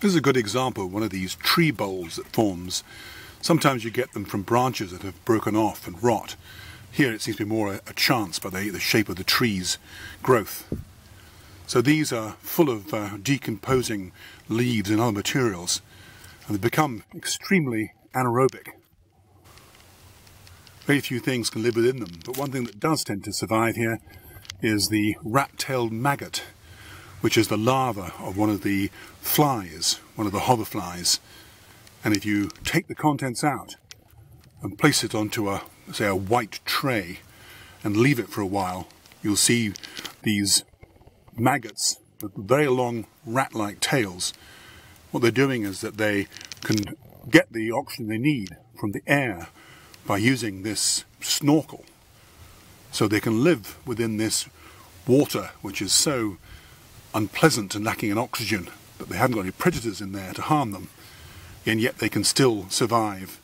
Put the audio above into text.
This is a good example of one of these tree boles that forms. Sometimes you get them from branches that have broken off and rot. Here it seems to be more a, a chance by the, the shape of the tree's growth. So these are full of uh, decomposing leaves and other materials and they become extremely anaerobic. Very few things can live within them, but one thing that does tend to survive here is the rat-tailed maggot, which is the larva of one of the flies, one of the hoverflies. And if you take the contents out and place it onto a, say, a white tray and leave it for a while, you'll see these maggots with very long rat-like tails. What they're doing is that they can get the oxygen they need from the air by using this snorkel. So they can live within this water, which is so unpleasant and lacking in oxygen but they haven't got any predators in there to harm them, and yet they can still survive